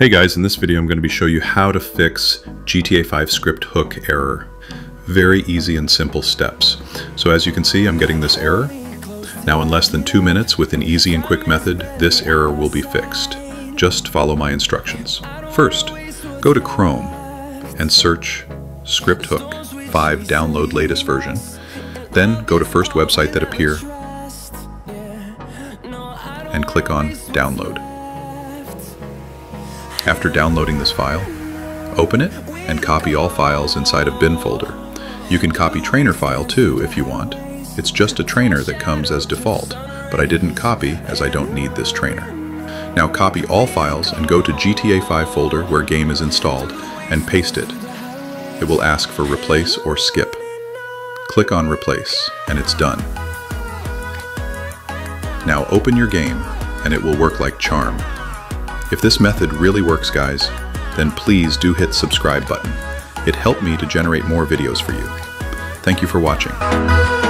Hey guys, in this video I'm going to be show you how to fix GTA 5 script hook error. Very easy and simple steps. So as you can see, I'm getting this error. Now in less than two minutes with an easy and quick method, this error will be fixed. Just follow my instructions. First, go to Chrome and search script hook 5 download latest version. Then go to first website that appear and click on download. After downloading this file, open it and copy all files inside a bin folder. You can copy trainer file too if you want. It's just a trainer that comes as default, but I didn't copy as I don't need this trainer. Now copy all files and go to GTA 5 folder where game is installed and paste it. It will ask for replace or skip. Click on replace and it's done. Now open your game and it will work like charm. If this method really works, guys, then please do hit subscribe button. It helped me to generate more videos for you. Thank you for watching.